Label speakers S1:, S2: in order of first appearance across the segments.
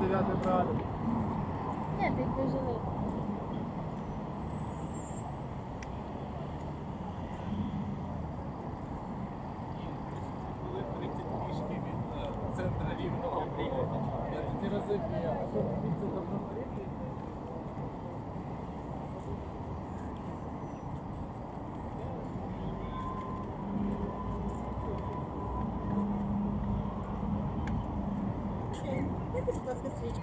S1: 9 брали.
S2: Ні, ти.
S3: Коли
S4: Hiç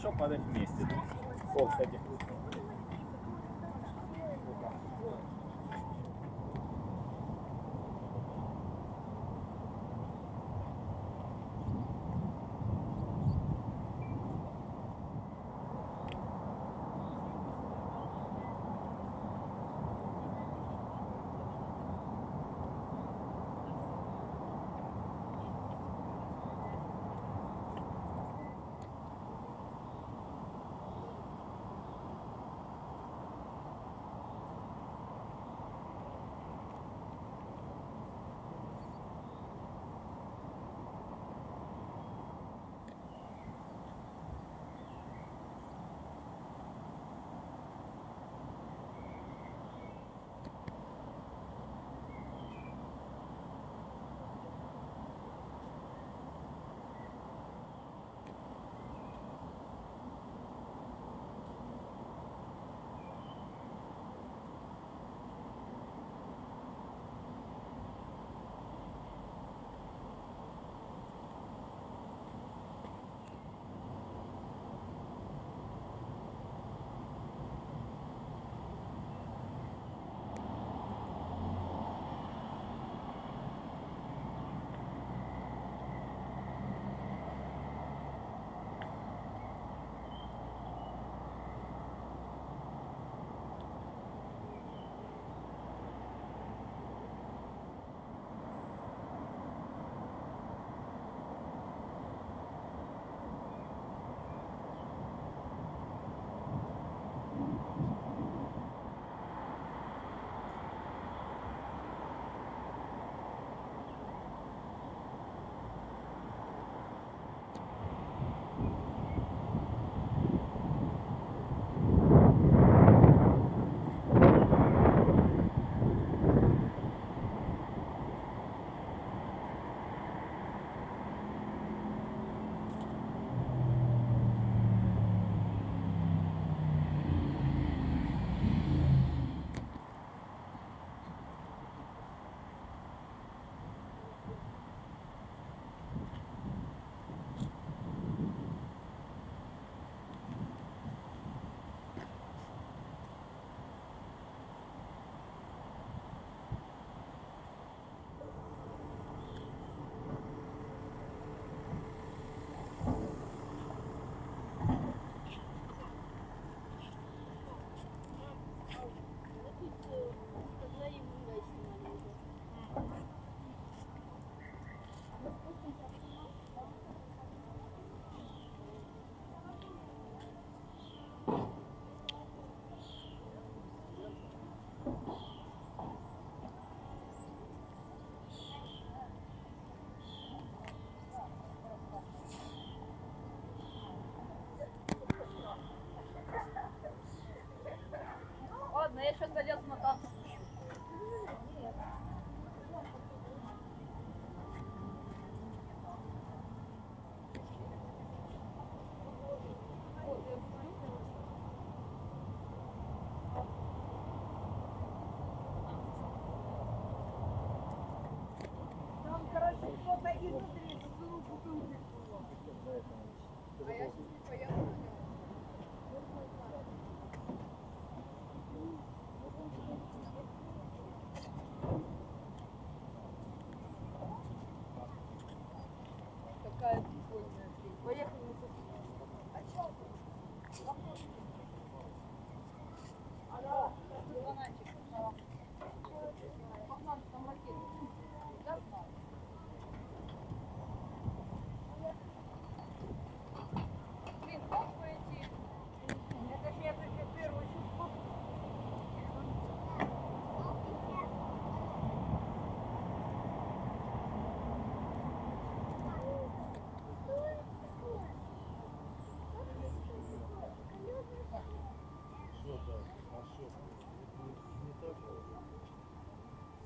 S4: așa pare cum este. Sol, să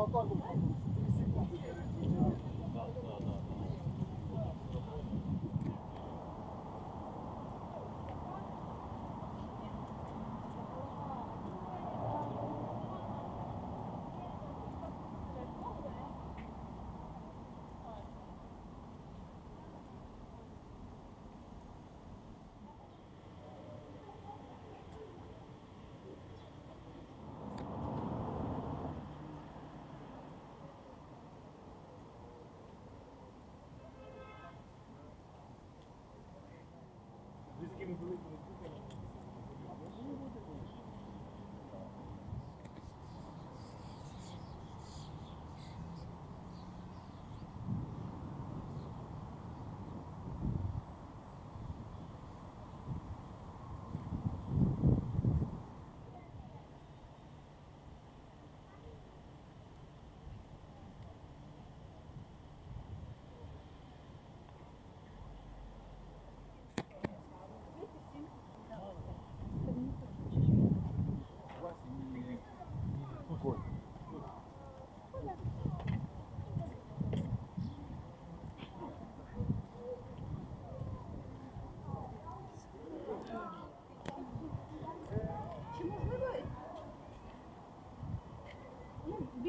S4: I'll talk to you. Mm-hmm.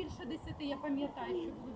S2: більше десяти, я пам'ятаю, що було.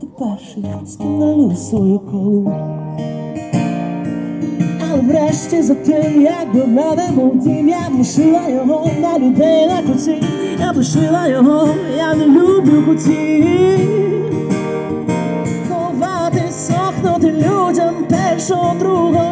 S5: Ти перший, налю свою колу. Але врешті за тим, якби в мене був дім, я лишила його на людей на куці. Я лишила його, я не люблю кутів. Ховати, сохнути людям першого, другого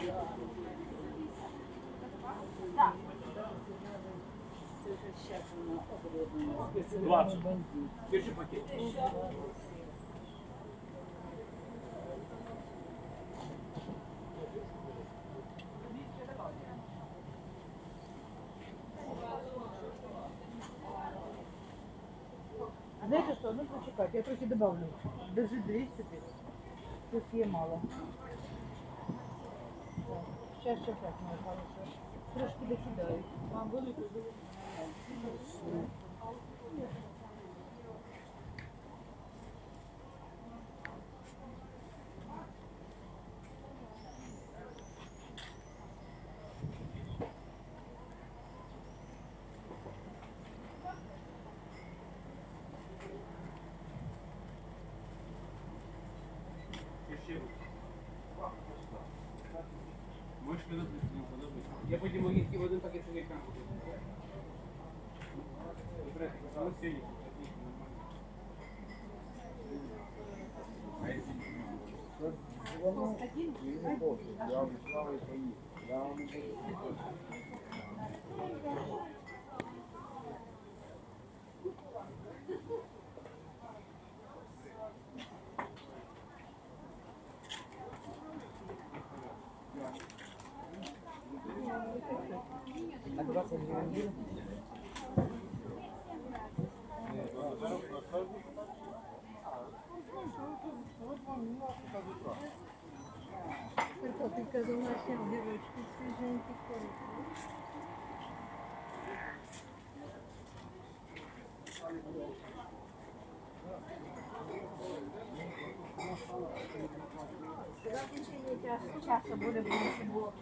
S1: 20. Держи пакет.
S4: Знаете что, нужно чекать, я только добавлю. Держи 200 тысяч. Тут ей мало. Gerçek yapmaya çalışıyor. Süreçli besin de öyle. Mandol yüküldü. Thank you.
S6: Я потім їх в один пакет собі прям буду. Добре, але сьогодні.
S2: Часу буде більше було.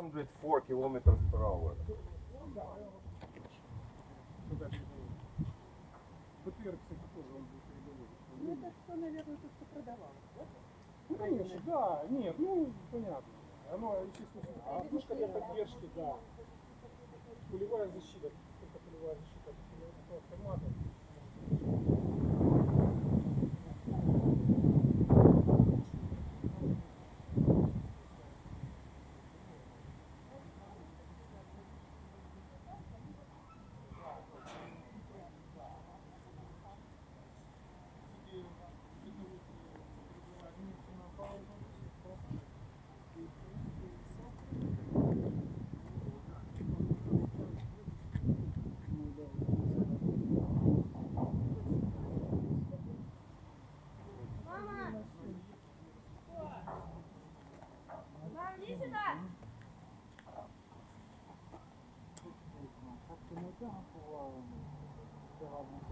S7: 104 kilometers per hour.
S8: БТР, кстати, тоже он был передовой.
S9: Ну, это что, наверное, то, что продавалось, да?
S8: Ну, конечно, да, нет, ну, понятно. Оно, естественно, а пушка для поддержки, да. Пулевая защита, только пулевая защита, это автомата.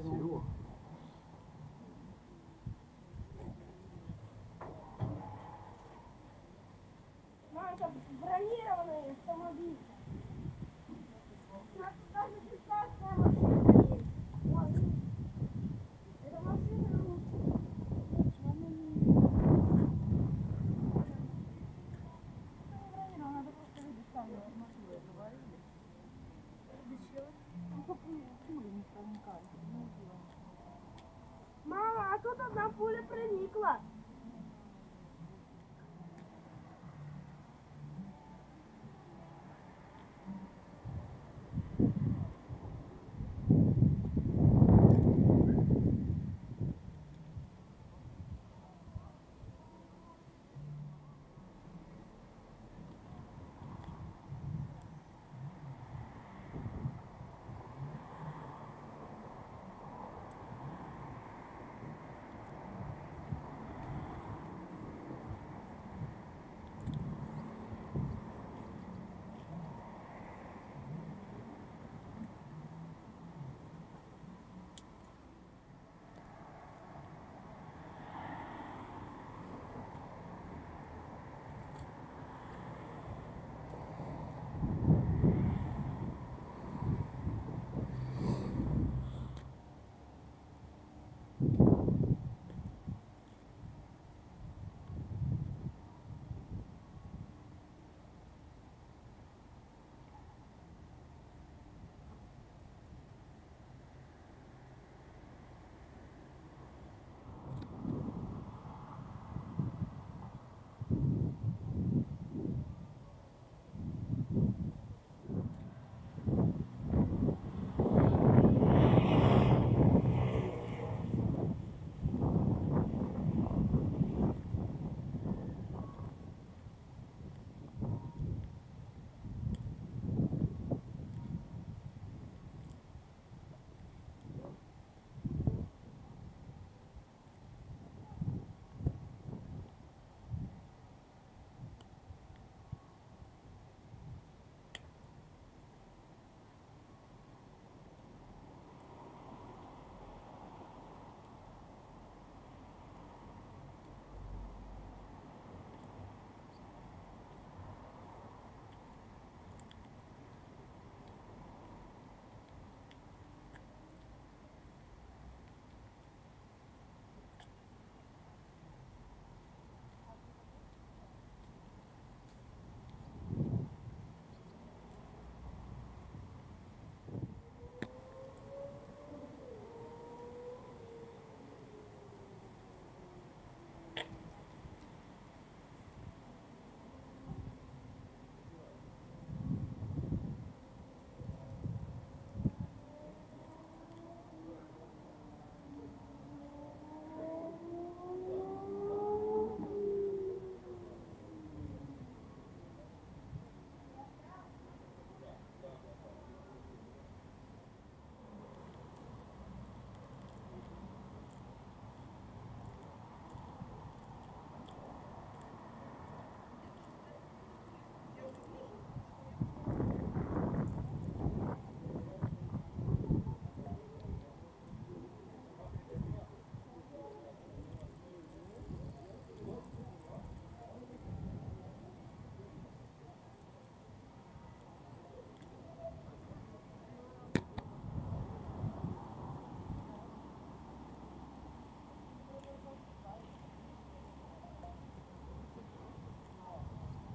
S4: zero. клас.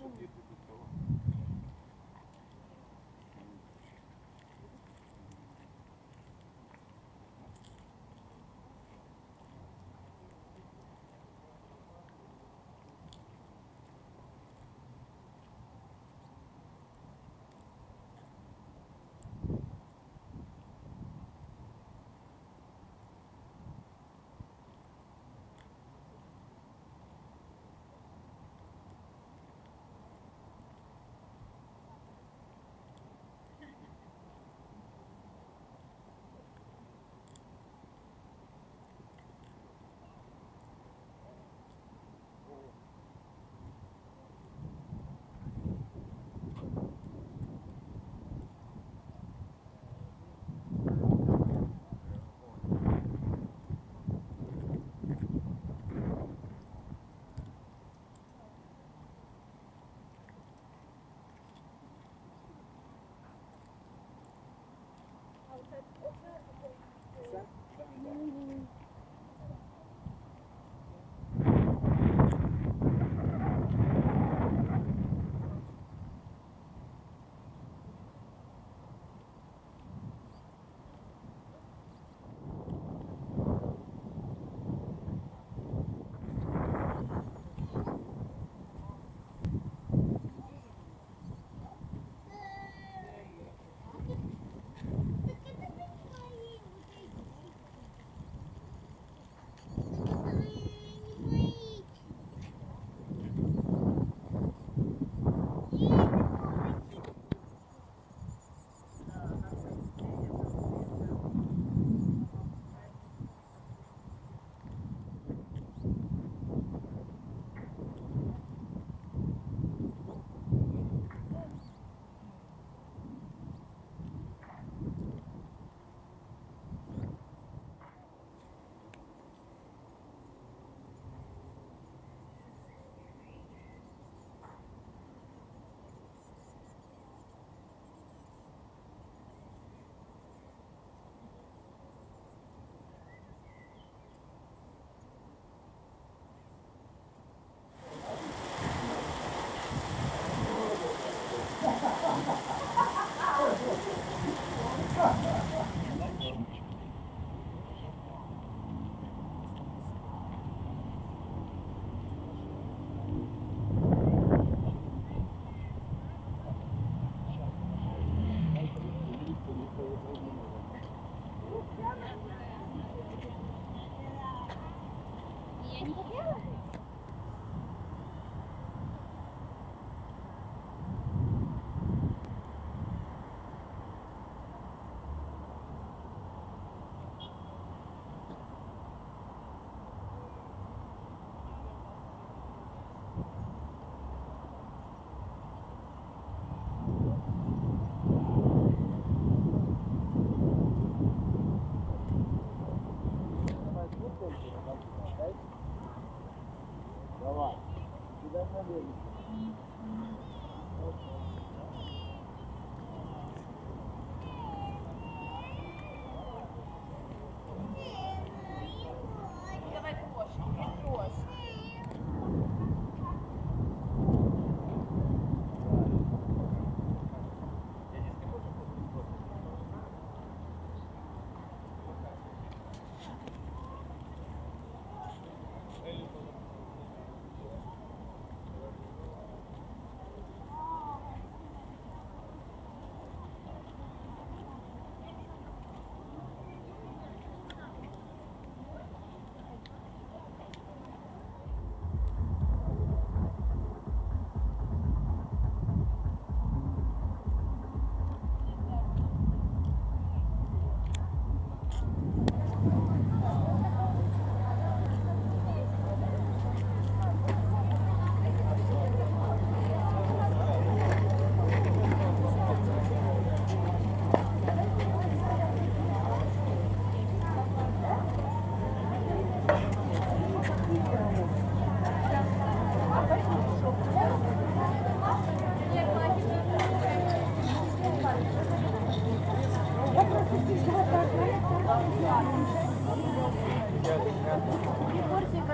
S4: 좀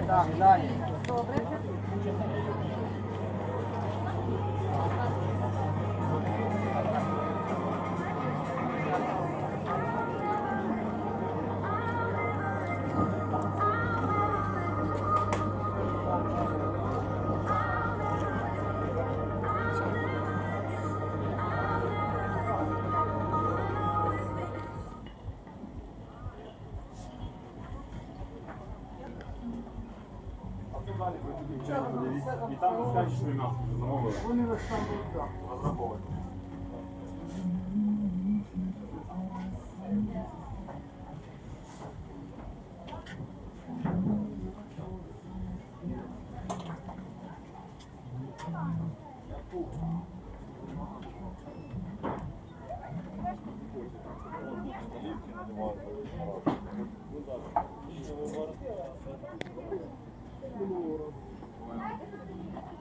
S4: Проникла.
S10: І там скажеш, що і нас замовили.
S11: Вони нас там будуть, так.
S10: Розраховувати.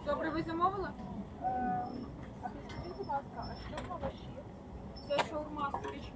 S4: Добре, ви замовили? А підкажіть, будь ласка, а що в овочі? Це шаурма з курячим.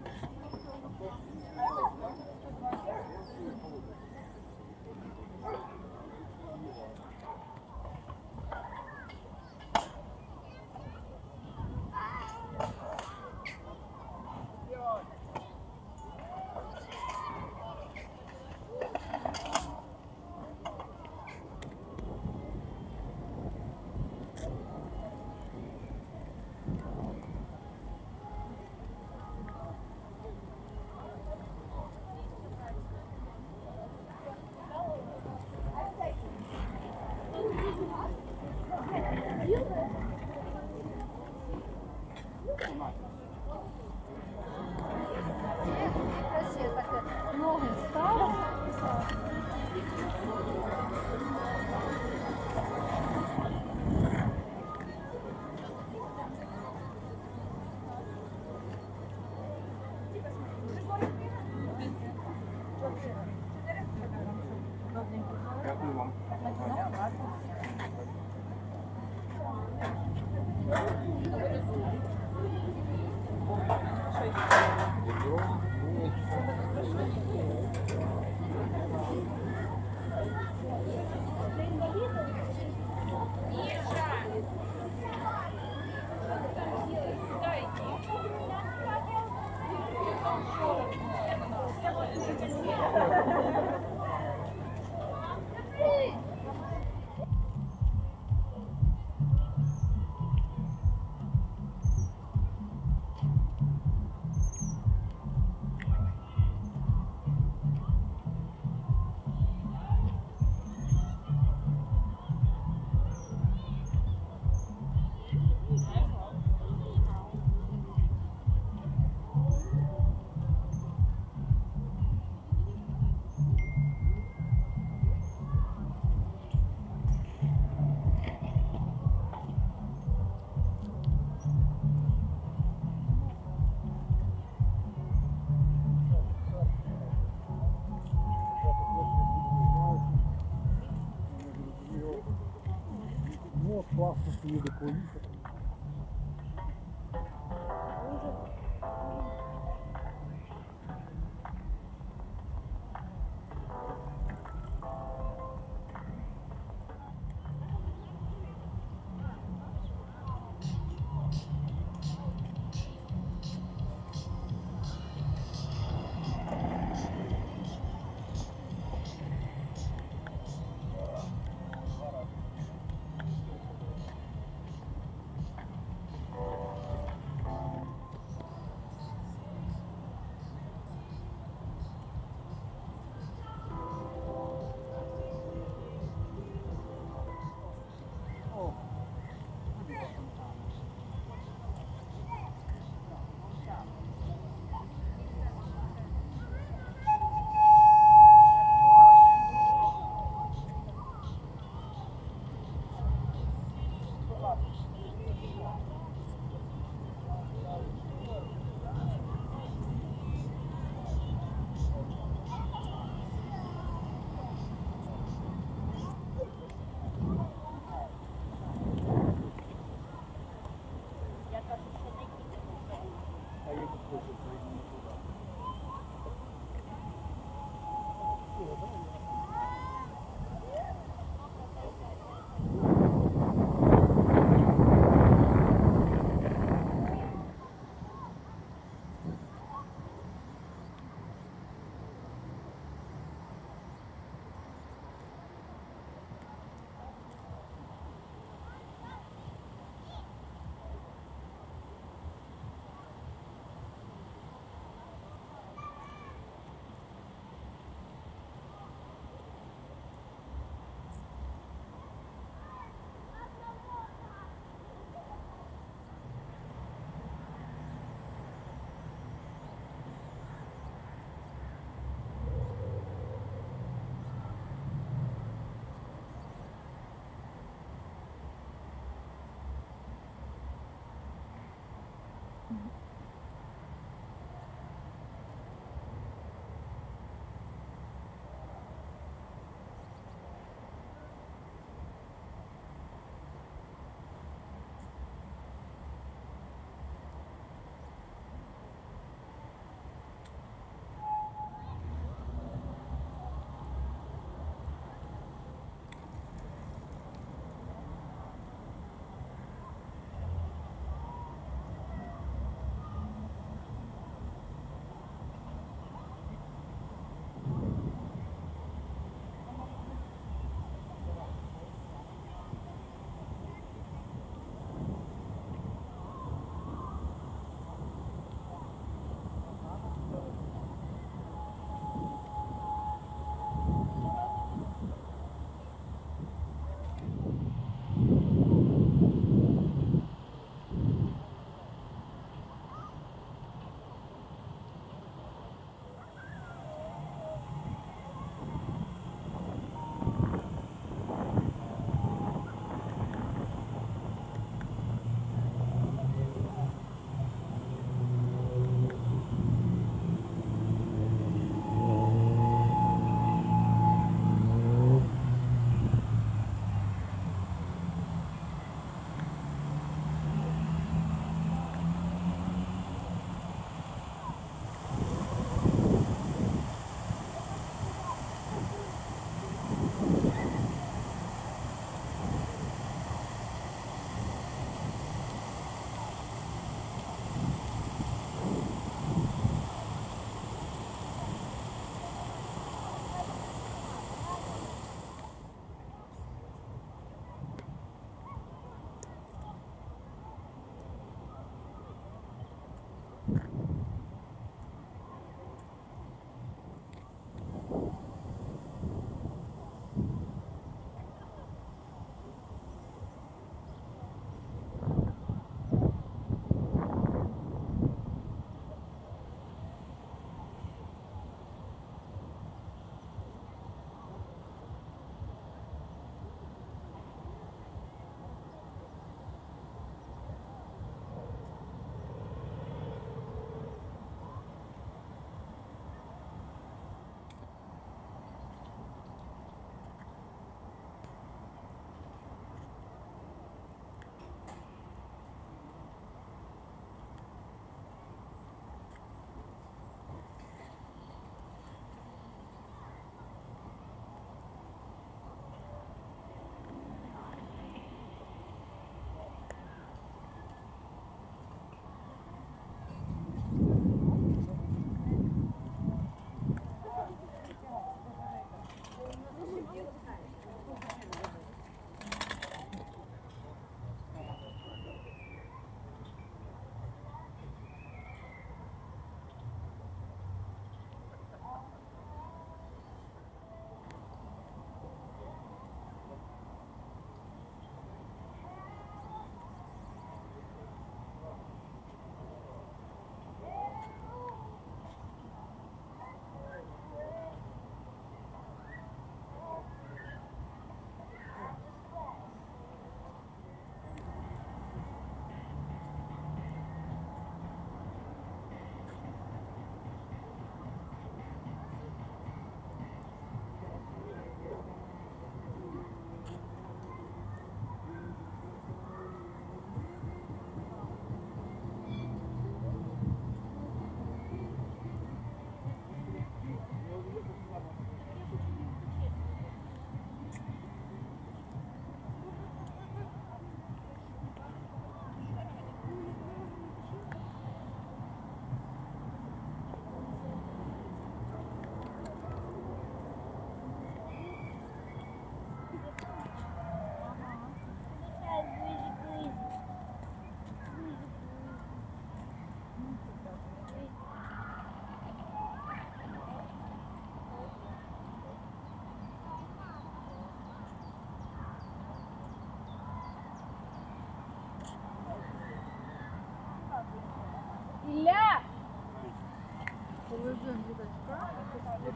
S5: Hep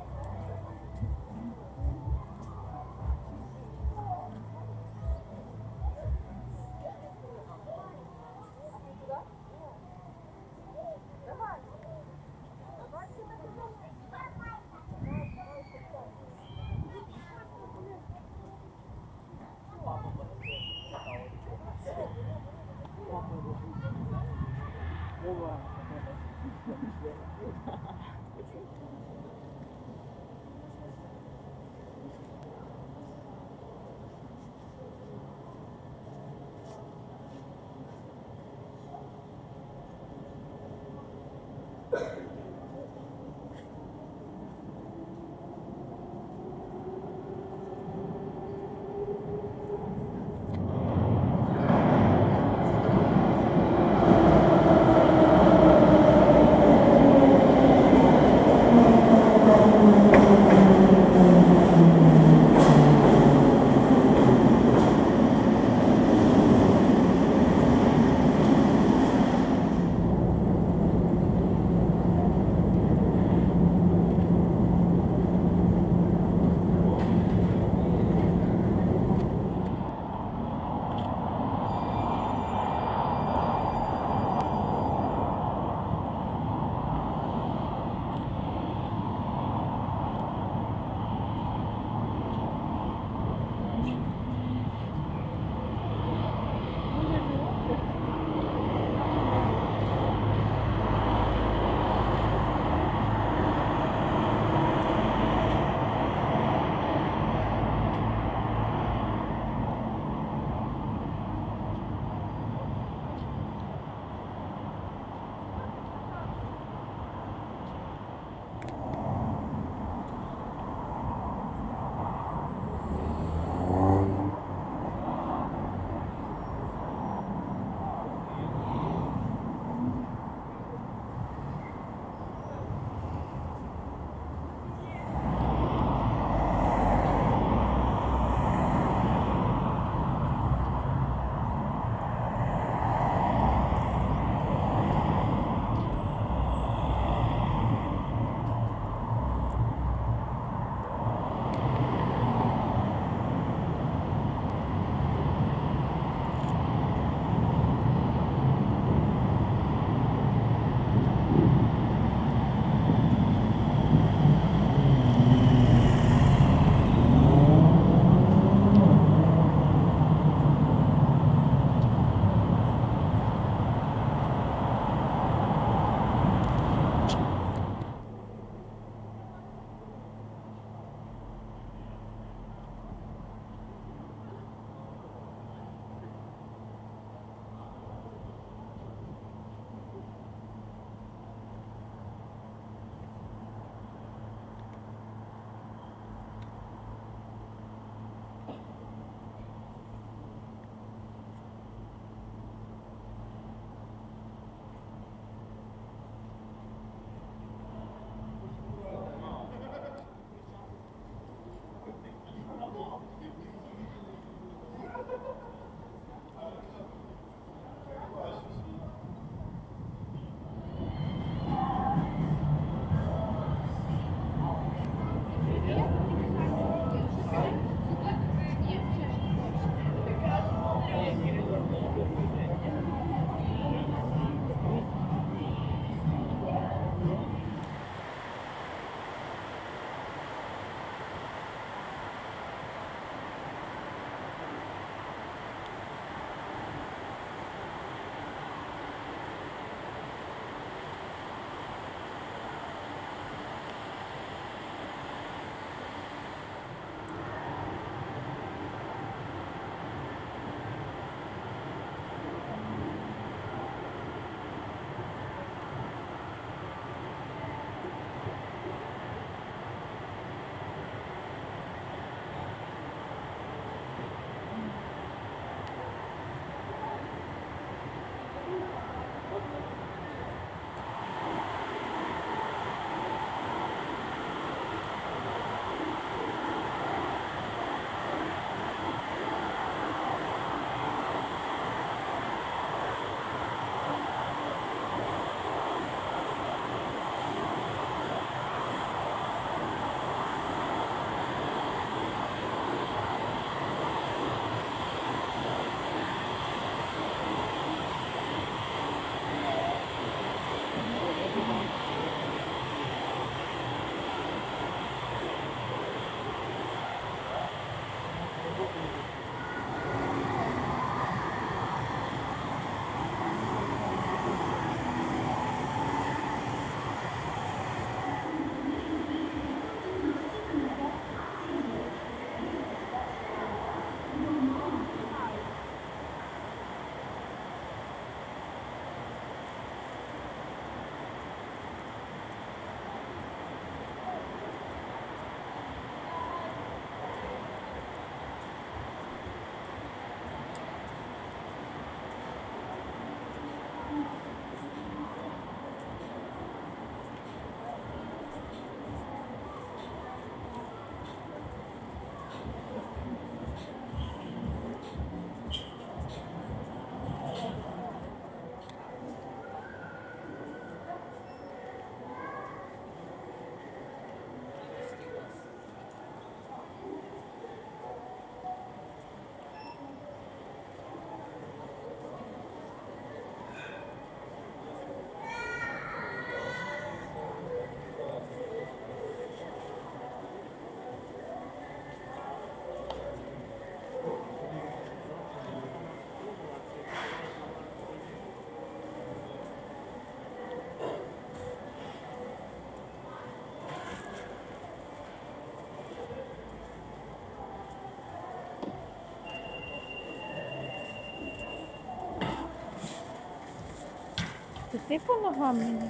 S4: Це помогла мені?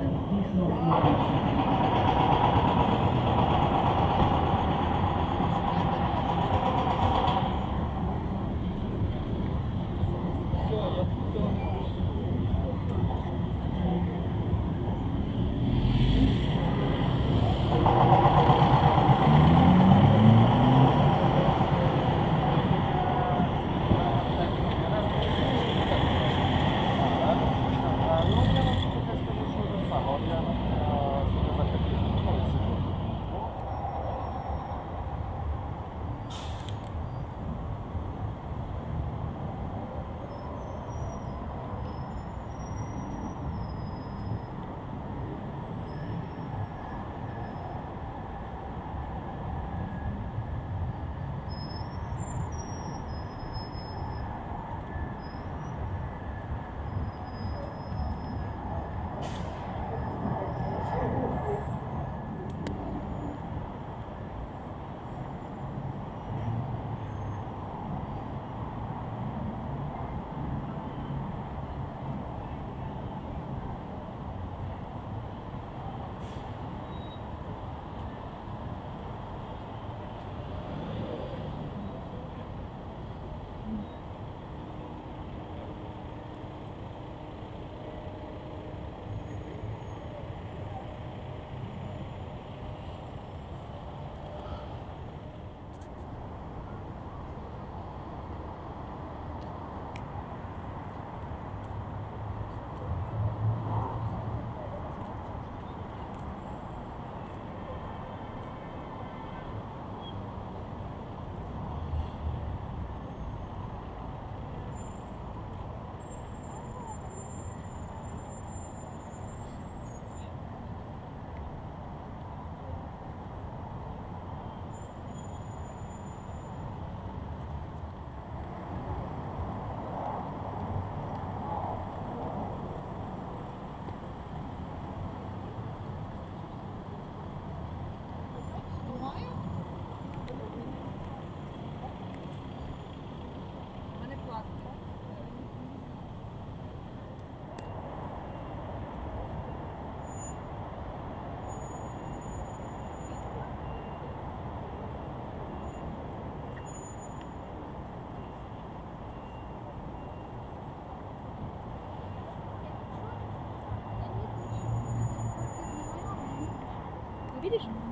S4: Видишь?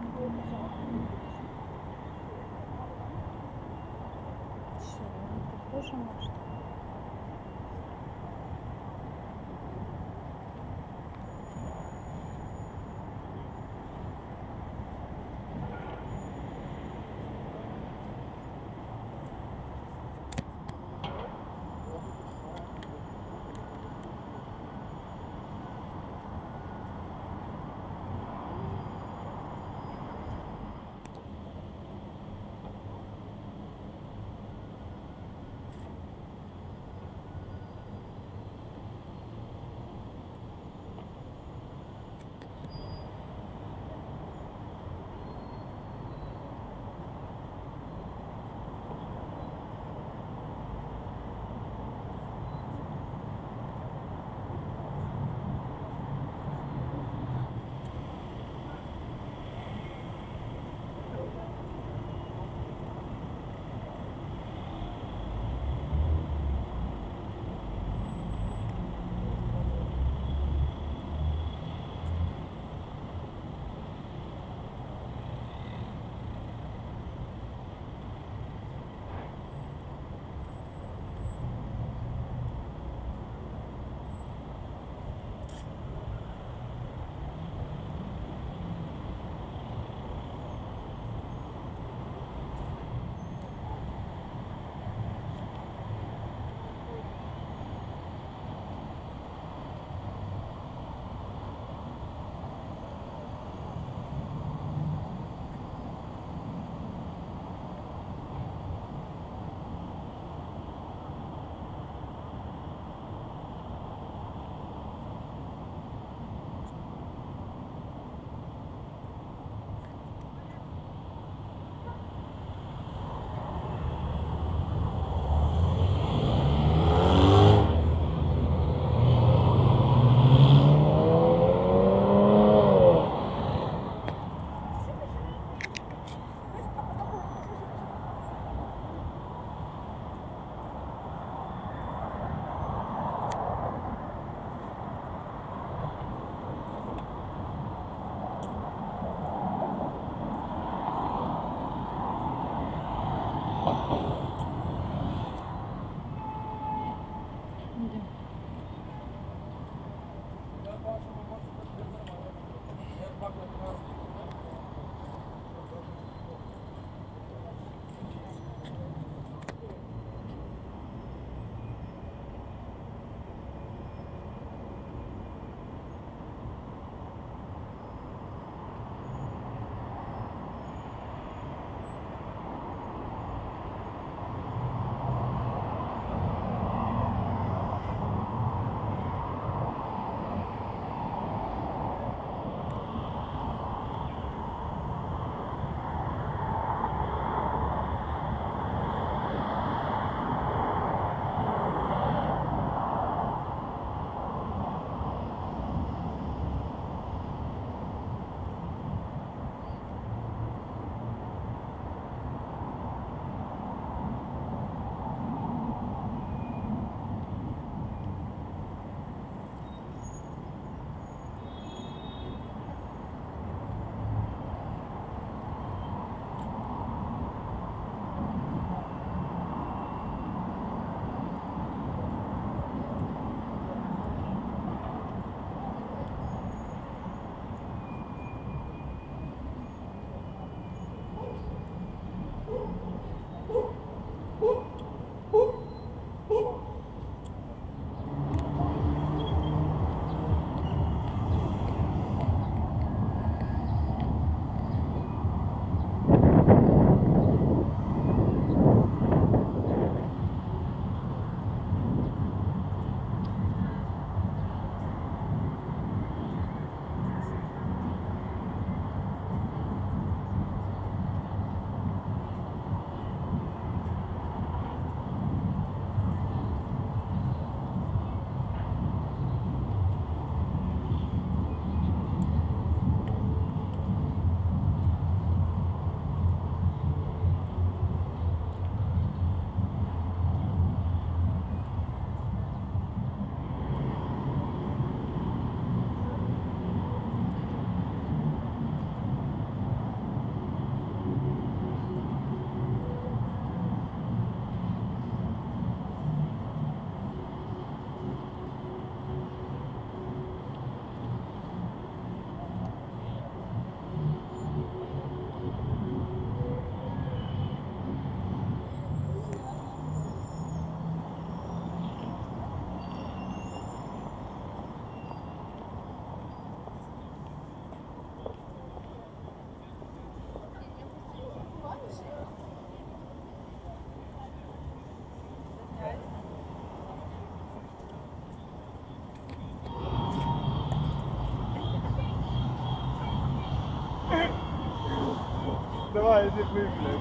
S1: is it moving?